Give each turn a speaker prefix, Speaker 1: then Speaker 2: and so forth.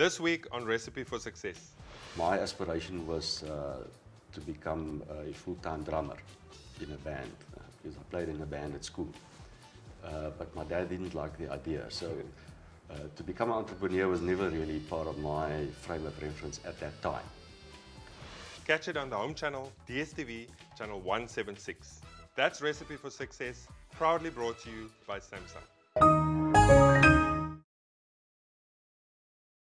Speaker 1: This week on Recipe for Success.
Speaker 2: My aspiration was uh, to become a full-time drummer in a band uh, because I played in a band at school. Uh, but my dad didn't like the idea, so uh, to become an entrepreneur was never really part of my frame of reference at that time.
Speaker 1: Catch it on the home channel, DSTV, channel 176. That's Recipe for Success, proudly brought to you by Samsung.